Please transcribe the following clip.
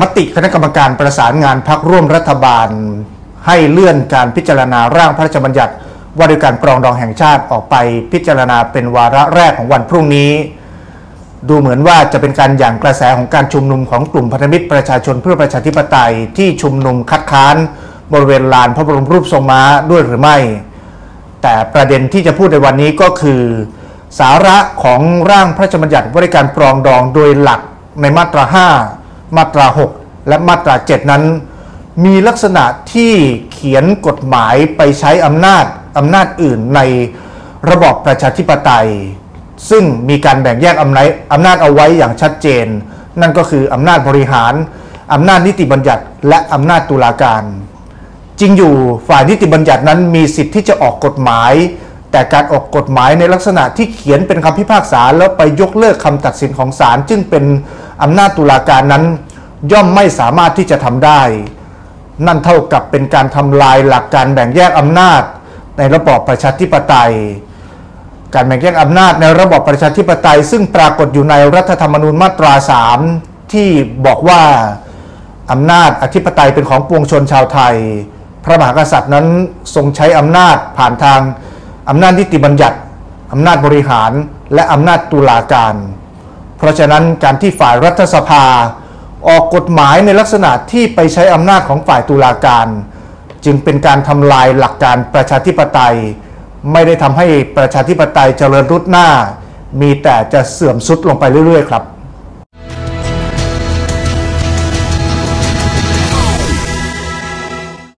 มติคณะกรรมการประสานงานพักร่วมรัฐบาล ให้เลื่อนการพิจารณาร่างพระราชบัญญัติว่าด้วยการปรองดองแห่งชาติออกไปพิจารณาเป็นวาระแรกของวันพรุ่งนี้ ดูเหมือนว่าจะเป็นการหยั่งกระแสของการชุมนุมของกลุ่มพันธมิตรประชาชนเพื่อประชาธิปไตยที่ชุมนุมคัดค้านบริเวณลานพระบรมรูปทรงม้าด้วยหรือไม่ แต่ประเด็นที่จะพูดในวันนี้ก็คือ สาระของร่างพระราชบัญญัติว่าด้วยการปรองดองโดยหลักในมาตรา 5 มาตรา 6 และมาตรา 7 นั้น มีลักษณะที่เขียนกฎหมายไปใช้อำนาจอำนาจอื่นในระบอบประชาธิปไตย ซึ่งมีการแบ่งแยกอำนาจอำนาจเอาไว้อย่างชัดเจน นั่นก็คืออำนาจบริหารอำนาจนิติบัญญัติ และอำนาจตุลาการ จริงอยู่ฝ่ายนิติบัญญัตินั้นมีสิทธิ์ที่จะออกกฎหมาย แต่การออกกฎหมายในลักษณะที่เขียนเป็นคำพิพากษาแล้วไปยกเลิกคำตัดสินของศาลจึงเป็น อำนาจตุลาการนั้น ย่อมไม่สามารถที่จะทำได้ นั่นเท่ากับเป็นการทำลายหลักการแบ่งแยกอำนาจในระบอบประชาธิปไตย การแบ่งแยกอำนาจในระบอบประชาธิปไตย ซึ่งปรากฏอยู่ในรัฐธรรมนูญมาตรา 3 ที่บอกว่าอำนาจอธิปไตยเป็นของปวงชนชาวไทย พระมหากษัตริย์นั้นทรงใช้อำนาจผ่านทางอำนาจนิติบัญญัติอำนาจบริหารและอำนาจตุลาการ เพราะฉะนั้นการที่ฝ่ายรัฐสภา ออกกฎหมายในลักษณะที่ไปใช้อำนาจของฝ่ายตุลาการ จึงเป็นการทำลายหลักการประชาธิปไตย ไม่ได้ทำให้ประชาธิปไตยเจริญรุดหน้า มีแต่จะเสื่อมสุดลงไปเรื่อยๆ ครับ